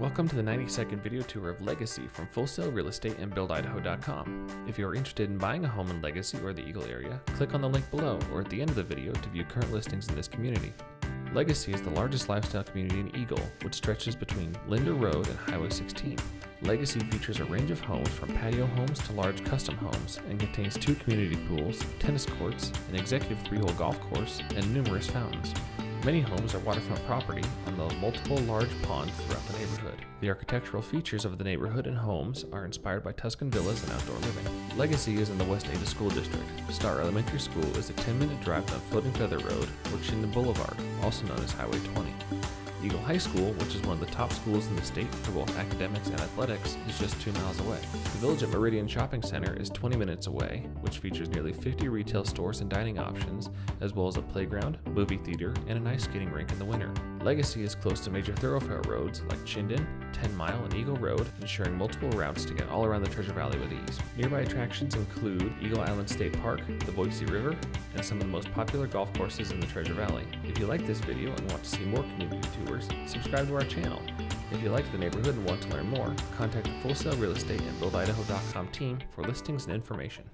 Welcome to the 90 second video tour of Legacy from Full Sail Real Estate and BuildIdaho.com. If you are interested in buying a home in Legacy or the Eagle area, click on the link below or at the end of the video to view current listings in this community. Legacy is the largest lifestyle community in Eagle, which stretches between Linder Road and Highway 16. Legacy features a range of homes from patio homes to large custom homes and contains two community pools, tennis courts, an executive three hole golf course, and numerous fountains. Many homes are waterfront property on the multiple large ponds throughout the neighborhood. The architectural features of the neighborhood and homes are inspired by Tuscan villas and outdoor living. Legacy is in the West Ada School District. Star Elementary School is a 10 minute drive down Floating Feather Road or Chinden Boulevard, also known as Highway 20. Eagle High School, which is one of the top schools in the state for both academics and athletics, is just two miles away. The Village at Meridian Shopping Center is 20 minutes away, which features nearly 50 retail stores and dining options, as well as a playground, movie theater, and an ice skating rink in the winter. Legacy is close to major thoroughfare roads like Chinden, 10 Mile, and Eagle Road, ensuring multiple routes to get all around the Treasure Valley with ease. Nearby attractions include Eagle Island State Park, the Boise River, and some of the most popular golf courses in the Treasure Valley. If you like this video and want to see more community tours, subscribe to our channel. If you like the neighborhood and want to learn more, contact the Full Sail Real Estate and BuildIdaho.com team for listings and information.